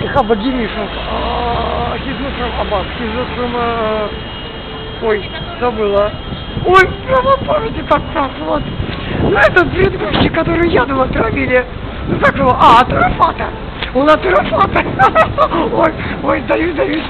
Ich habe Денисов. А, He's not from Abbas. He's not from... э, Ой, забыла. Ой, прямо памяти так так вот. Ну, этот предыдущий, которые ядом отравили. Ну, как его? А, Атрафата. Он Атрафата. Ой, ой, даюсь, даюсь.